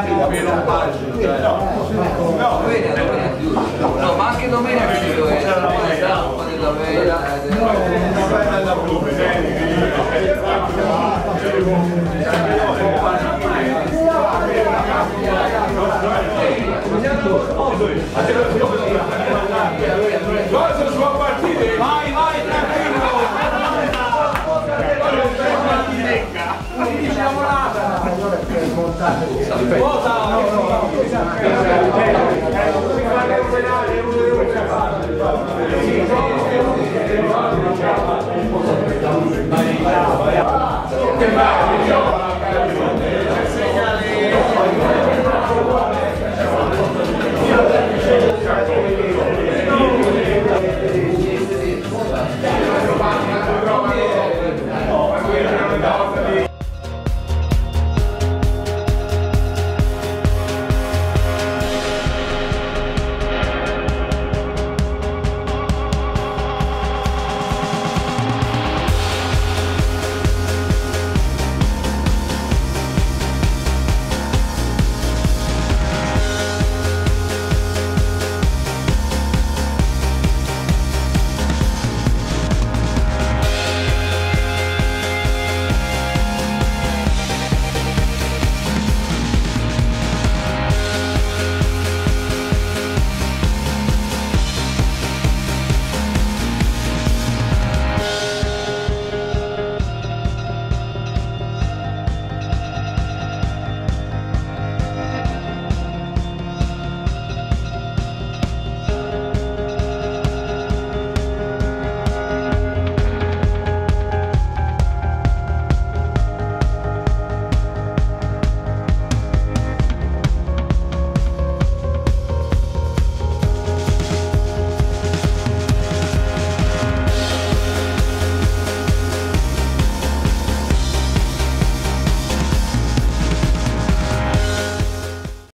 hanno meno pagine. No, ma anche domenica è la della vela. No, la vela da Blume. Tranquillo! Vota!